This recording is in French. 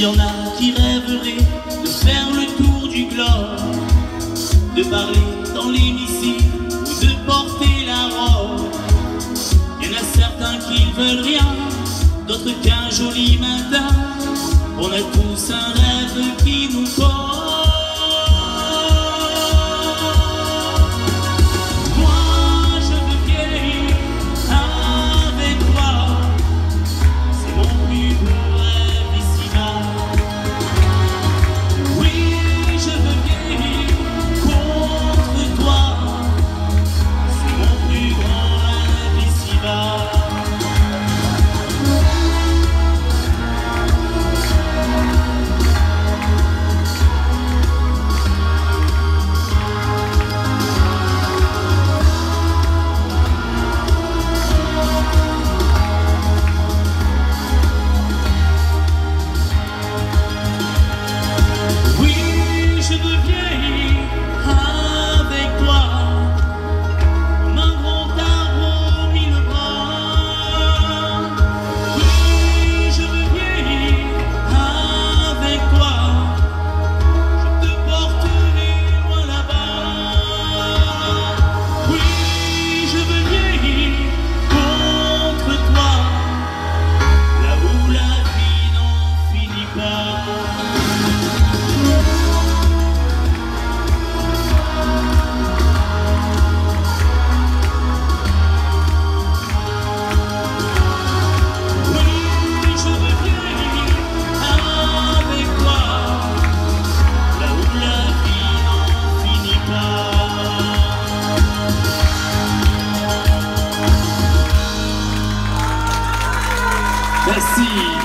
Il y en a qui rêveraient de faire le tour du globe, de parler dans l'hémicycle, ou de porter la robe. Il y en a certains qui ne veulent rien, d'autres qu'un joli matin. On a tous un rêve qui nous porte. see.